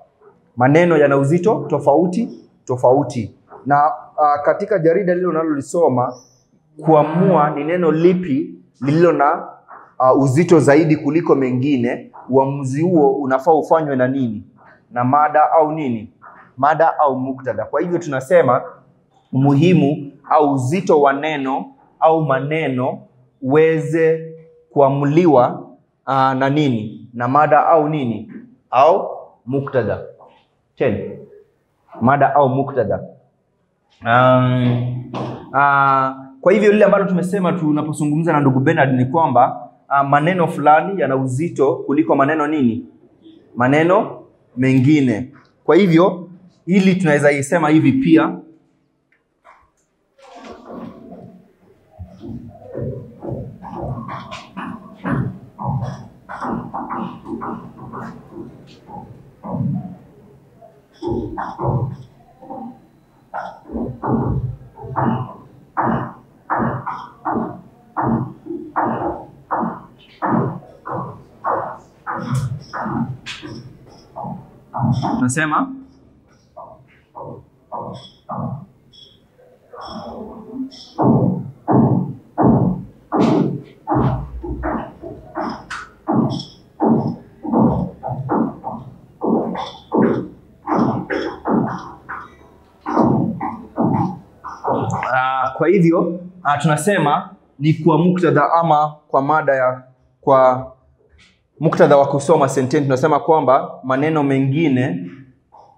maneno yana uzito tofauti tofauti, na a, katika jarida lile unalolisoma kuamua ni neno lipi lililo na uh, uzito zaidi kuliko mengine uamuzi huo unafaa ufanywe na nini? Na mada au nini? Mada au muktadha. Kwa hivyo tunasema umuhimu au uzito wa neno au maneno uweze kuamuliwa uh, na nini? Na mada au nini? Au muktadha. Ten. Mada au muktadha. Um, uh, kwa hivyo lile ambalo tumesema tunapozungumza na ndugu Bernard ni kwamba maneno fulani yana uzito kuliko maneno nini? Maneno mengine. Kwa hivyo hili tunaweza isema hivi pia tunasema uh, kwa hivyo uh, tunasema ni kwa muktadha ama kwa mada ya kwa muktadha wa kusoma sentensi tunasema kwamba maneno mengine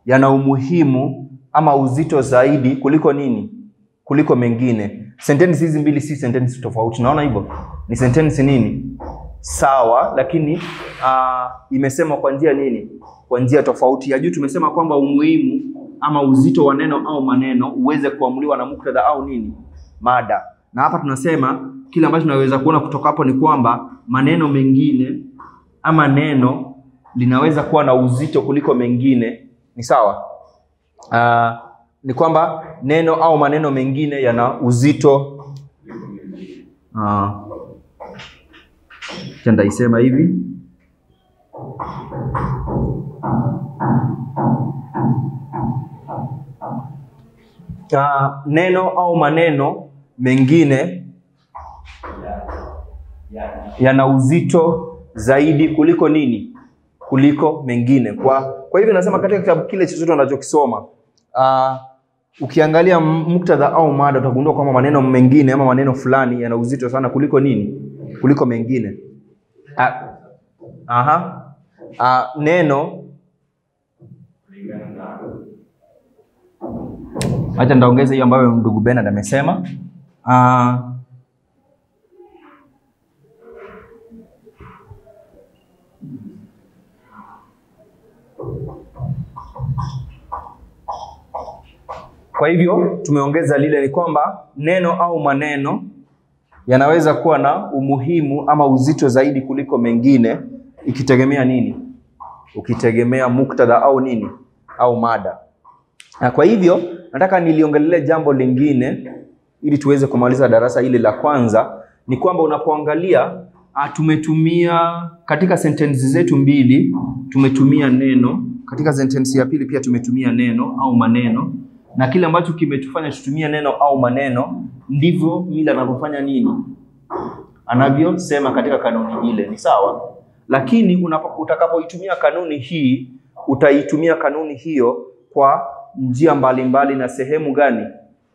yana umuhimu ama uzito zaidi kuliko nini? Kuliko mengine. Sentensi hizi mbili si sentensi tofauti, naona hivyo ni sentensi nini sawa, lakini uh, imesemwa kwa njia nini? Kwa njia tofauti. Ya juu tumesema kwamba umuhimu ama uzito wa neno au maneno uweze kuamuliwa na muktadha au nini, mada, na hapa tunasema kile ambacho tunaweza kuona kutoka hapo ni kwamba maneno mengine ama neno linaweza kuwa na uzito kuliko mengine. Ni sawa? Uh, ni kwamba neno au maneno mengine yana uzito uh, ndaisema hivi uh, neno au maneno mengine yana uzito zaidi kuliko nini? Kuliko mengine. Kwa, kwa hivyo nasema katika kitabu kile chochote unachokisoma uh, ukiangalia muktadha au mada utagundua kwamba maneno mengine ama maneno fulani yana uzito sana kuliko nini? Kuliko mengine. Uh, aha. Uh, neno acha ndaongeza hiyo ambayo ndugu Bernard amesema. Uh, Kwa hivyo tumeongeza lile ni kwamba neno au maneno yanaweza kuwa na umuhimu ama uzito zaidi kuliko mengine, ikitegemea nini? Ukitegemea muktadha au nini au mada. Na kwa hivyo nataka niliongelele jambo lingine ili tuweze kumaliza darasa hili la kwanza, ni kwamba unapoangalia tumetumia katika sentensi zetu mbili tumetumia neno, katika sentensi ya pili pia tumetumia neno au maneno na kile ambacho kimetufanya tutumie neno au maneno ndivyo Mila anavyofanya nini, anavyosema katika kanuni ile. Ni sawa, lakini utakapoitumia kanuni hii utaitumia kanuni hiyo kwa njia mbalimbali mbali na sehemu gani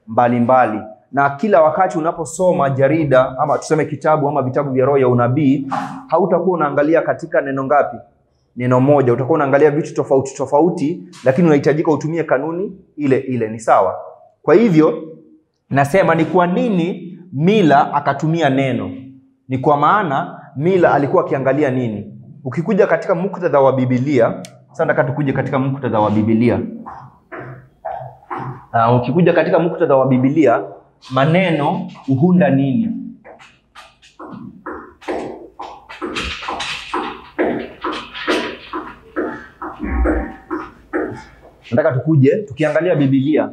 mbalimbali mbali. Na kila wakati unaposoma jarida ama tuseme kitabu ama vitabu vya roho ya unabii hautakuwa unaangalia katika neno ngapi neno moja, utakuwa unaangalia vitu tofauti tofauti, lakini unahitajika utumie kanuni ile ile. Ni sawa. Kwa hivyo nasema ni kwa nini Mila akatumia neno, ni kwa maana Mila alikuwa akiangalia nini. Ukikuja katika muktadha wa Biblia, sasa nataka tukuje katika muktadha wa Biblia. Uh, ukikuja katika muktadha wa Biblia, maneno uhunda nini? Nataka tukuje tukiangalia Biblia.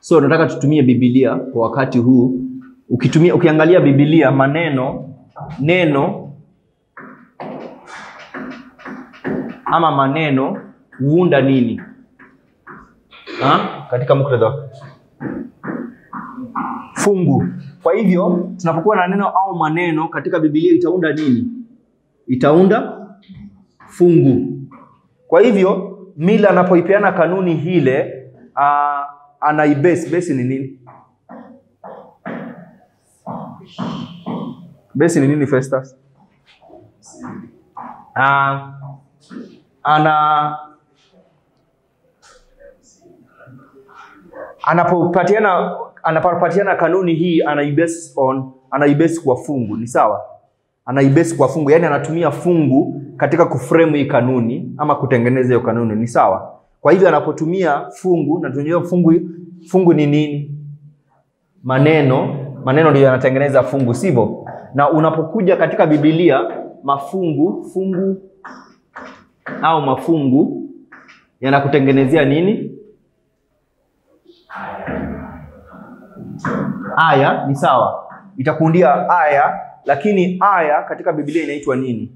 So nataka tutumie Biblia kwa wakati huu. Ukitumia, ukiangalia Biblia maneno neno ama maneno huunda nini ha? Katika muktadha fungu. Kwa hivyo tunapokuwa na neno au maneno katika Biblia itaunda nini? Itaunda fungu. Kwa hivyo Mila anapoipeana kanuni hile uh, anaibase. Base ni nini? Base ni nini Festus? Uh, ana anapopatiana anapopatiana kanuni hii anaibase on anaibase kwa fungu, ni sawa? Anaibase kwa fungu, yani anatumia fungu katika kuframe hii kanuni ama kutengeneza hiyo kanuni, ni sawa? Kwa hivyo anapotumia fungu na tunajua fungu, fungu ni nini? Maneno, maneno ndio yanatengeneza fungu, sivyo? Na unapokuja katika Biblia mafungu, fungu au mafungu yanakutengenezea nini? Aya, ni sawa, itakuundia aya, lakini aya katika Biblia inaitwa nini?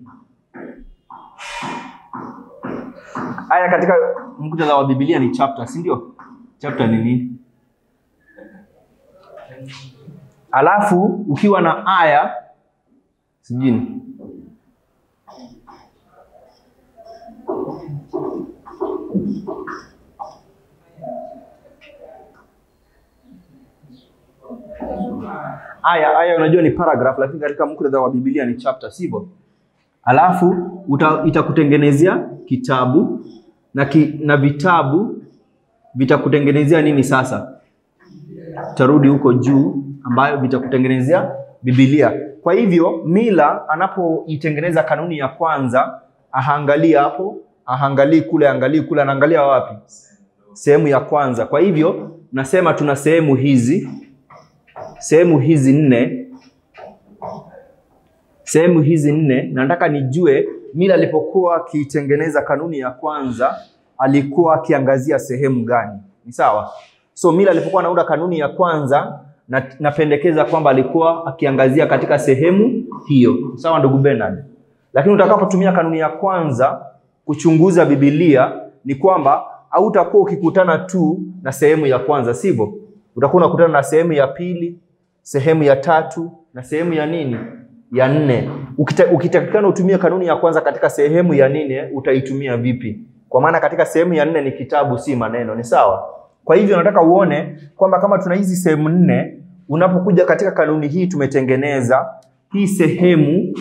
Aya katika muktadha wa Biblia ni chapter, si ndio? Chapter ni nini? Alafu ukiwa na aya sijini aya aya, unajua ni paragraph, lakini katika muktadha wa Biblia ni chapter, sivyo? Alafu uta, itakutengenezea kitabu na, ki, na vitabu vitakutengenezea nini sasa? Tarudi huko juu ambayo vitakutengenezea Biblia. Kwa hivyo Mila anapoitengeneza kanuni ya kwanza, ahangalii hapo, ahangalii kule, angalii kule, anaangalia wapi? Sehemu ya kwanza. Kwa hivyo nasema tuna sehemu hizi sehemu hizi nne sehemu hizi nne nataka nijue Mila alipokuwa akitengeneza kanuni ya kwanza alikuwa akiangazia sehemu gani? Ni sawa. So Mila alipokuwa anaunda kanuni ya kwanza na, napendekeza kwamba alikuwa akiangazia katika sehemu hiyo. Sawa ndugu Bernard. Lakini utakapotumia kanuni ya kwanza kuchunguza Biblia ni kwamba hautakuwa ukikutana tu na sehemu ya kwanza, sivyo? Utakuwa unakutana na sehemu ya pili, sehemu ya tatu na sehemu ya nini? Ya nne. Ukitakikana utumie kanuni ya kwanza katika sehemu ya nne, utaitumia vipi? Kwa maana katika sehemu ya nne ni kitabu, si maneno. Ni sawa? Kwa hivyo nataka uone kwamba kama tuna hizi sehemu nne, unapokuja katika kanuni hii tumetengeneza hii sehemu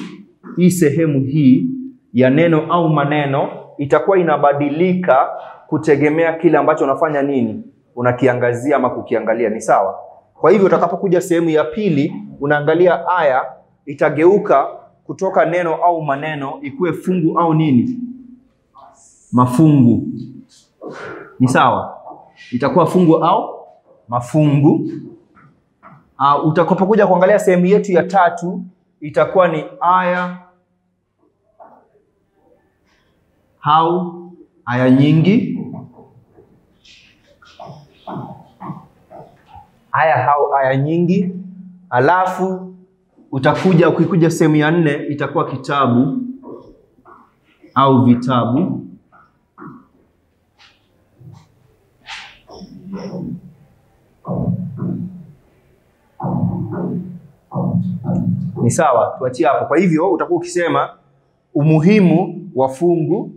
hii sehemu hii ya neno au maneno itakuwa inabadilika kutegemea kile ambacho unafanya nini, unakiangazia ama kukiangalia. Ni sawa? Kwa hivyo utakapokuja sehemu ya pili, unaangalia aya, itageuka kutoka neno au maneno ikuwe fungu au nini, mafungu. Ni sawa? Itakuwa fungu au mafungu. Uh, utakapokuja kuangalia sehemu yetu ya tatu itakuwa ni aya au aya nyingi, aya au aya nyingi. Alafu utakuja ukikuja sehemu ya nne itakuwa kitabu au vitabu. Ni sawa, tuachie hapo. Kwa hivyo utakuwa ukisema umuhimu wa fungu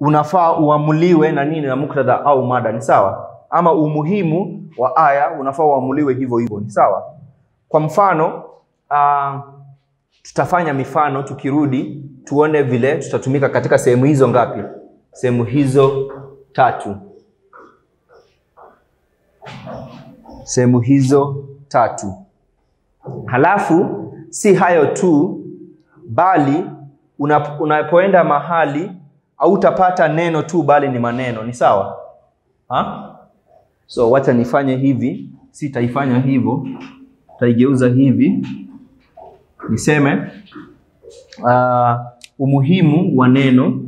unafaa uamuliwe na nini, na muktadha au mada. Ni sawa, ama umuhimu wa aya unafaa uamuliwe hivyo hivyo. Ni sawa. Kwa mfano uh, tutafanya mifano tukirudi, tuone vile tutatumika katika sehemu hizo ngapi? Sehemu hizo tatu, sehemu hizo tatu. Halafu si hayo tu, bali unapoenda mahali hautapata neno tu, bali ni maneno. Ni sawa ha? So wacha nifanye hivi, sitaifanya hivyo, taigeuza hivi, niseme uh, umuhimu wa neno.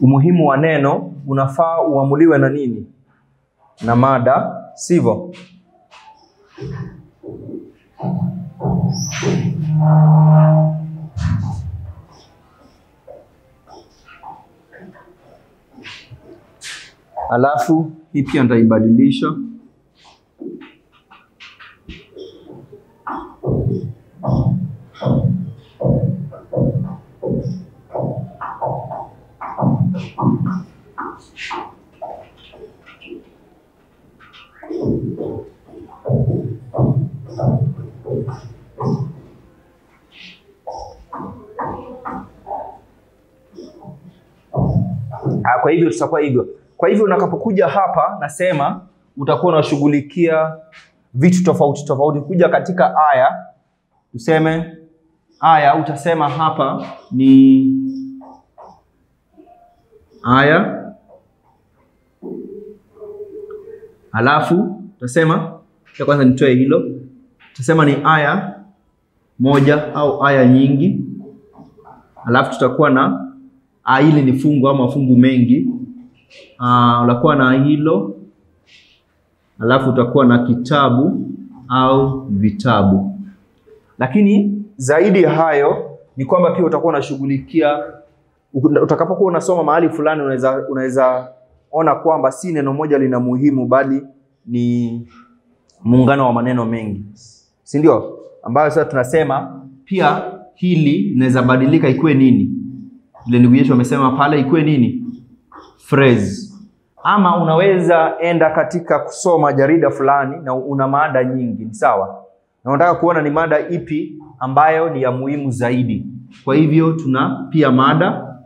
Umuhimu wa neno unafaa uamuliwe na nini? Na mada, sivyo? Alafu hii pia nitaibadilisha. Kwa hivyo tutakuwa hivyo. Kwa hivyo unakapokuja hapa, nasema utakuwa unashughulikia vitu tofauti tofauti. Kuja katika aya, tuseme aya, utasema hapa ni aya, halafu utasema cha kwanza, nitoe hilo, utasema ni aya moja au aya nyingi, halafu tutakuwa na hili ni fungu au mafungu mengi. Utakuwa na hilo. Halafu utakuwa na kitabu au vitabu. Lakini zaidi ya hayo ni kwamba pia utakuwa unashughulikia, utakapokuwa unasoma mahali fulani, unaweza unaweza ona kwamba si neno moja lina muhimu, bali ni muungano wa maneno mengi, si ndio? Ambayo sasa tunasema pia hili linaweza badilika ikuwe nini, ile ndugu yetu amesema pale, ikuwe nini? Phrase. Ama unaweza enda katika kusoma jarida fulani na una maada nyingi, ni sawa, na unataka kuona ni mada ipi ambayo ni ya muhimu zaidi. Kwa hivyo tuna pia mada,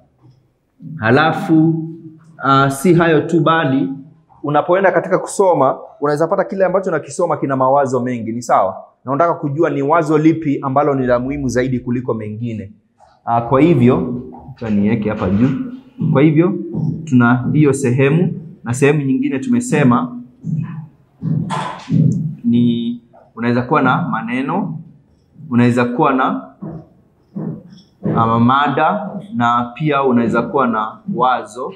halafu uh, si hayo tu, bali unapoenda katika kusoma unaweza pata kile ambacho nakisoma kina mawazo mengi, ni sawa, na unataka kujua ni wazo lipi ambalo ni la muhimu zaidi kuliko mengine. Uh, kwa hivyo niweke hapa juu kwa hivyo tuna hiyo sehemu na sehemu nyingine tumesema ni unaweza kuwa na maneno, unaweza kuwa na ama mada na pia unaweza kuwa na wazo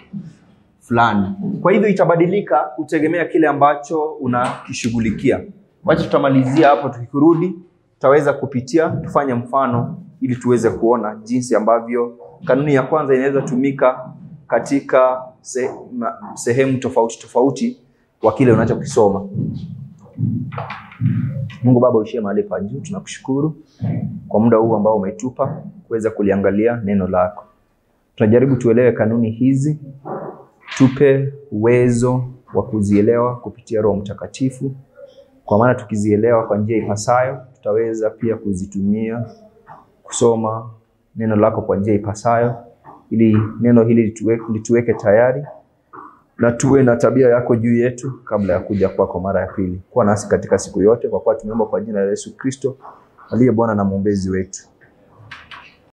fulani. Kwa hivyo itabadilika kutegemea kile ambacho unakishughulikia. Wacha tutamalizia hapo, tukirudi tutaweza kupitia tufanye mfano ili tuweze kuona jinsi ambavyo kanuni ya kwanza inaweza tumika katika se, sehemu tofauti tofauti kwa kile unachokisoma. Mungu Baba uishie mahali pa juu, tunakushukuru kwa muda huu ambao umetupa kuweza kuliangalia neno lako. Tunajaribu tuelewe kanuni hizi, tupe uwezo wa kuzielewa kupitia Roho Mtakatifu, kwa maana tukizielewa kwa njia ipasayo, tutaweza pia kuzitumia kusoma neno lako kwa njia ipasayo, ili neno hili lituweke, lituweke tayari na tuwe na tabia yako juu yetu kabla ya kuja kwako mara ya pili. Kuwa nasi katika siku yote, kwa kuwa tumeomba kwa jina la Yesu Kristo aliye Bwana na mwombezi wetu.